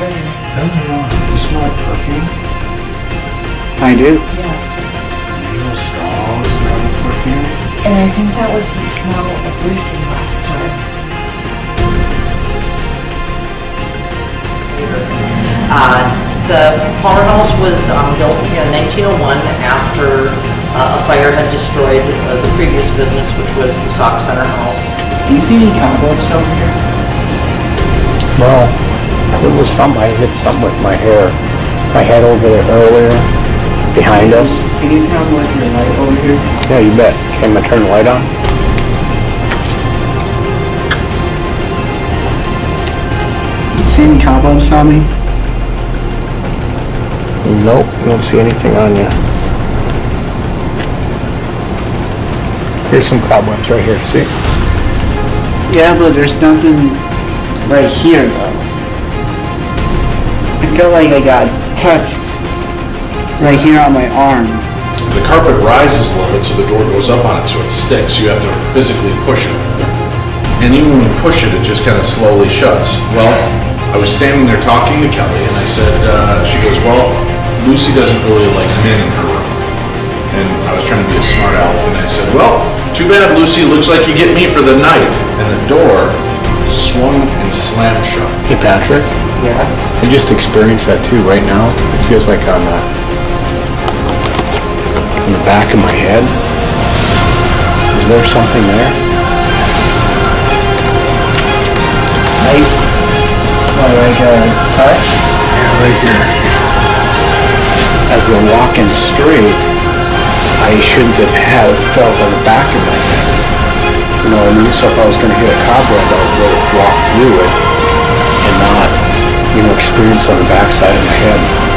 I don't know. You smell like perfume? I do. Yes. Real strong smell of perfume? And I think that was the smell of Lucy last time. Uh, The Palmer House was um, built in 1901 after uh, a fire had destroyed uh, the previous business, which was the Sauk Centre House. Do you see any cobwebs over here? No, it was something, I hit something with my hair, my head over there earlier, behind us. Can you come with your light over here? Yeah, you bet. Can I turn the light on? See any cobwebs on me? Nope, don't see anything on you. Here's some cobwebs right here, see? Yeah, but there's nothing right here though. I feel like I got touched right here on my arm. The carpet rises a little bit so the door goes up on it, so it sticks. You have to physically push it. And even when you push it, it just kind of slowly shuts. Well, I was standing there talking to Kelly, and I said, uh, she goes, well, Lucy doesn't really like men in her room. And I was trying to be a smart aleck, and I said, well, too bad, Lucy, looks like you get me for the night. And the door swung and slammed shut. Hey, Patrick, Yeah. I just experienced that too right now. It feels like on the, on the back of my head. Is there something there? Oh, like, what, like a touch? Yeah, right here. As we're walking straight, I shouldn't have had felt on the back of my head. You know what I mean? So if I was gonna hit a cobweb, I would really walk through it experience on the backside of my head.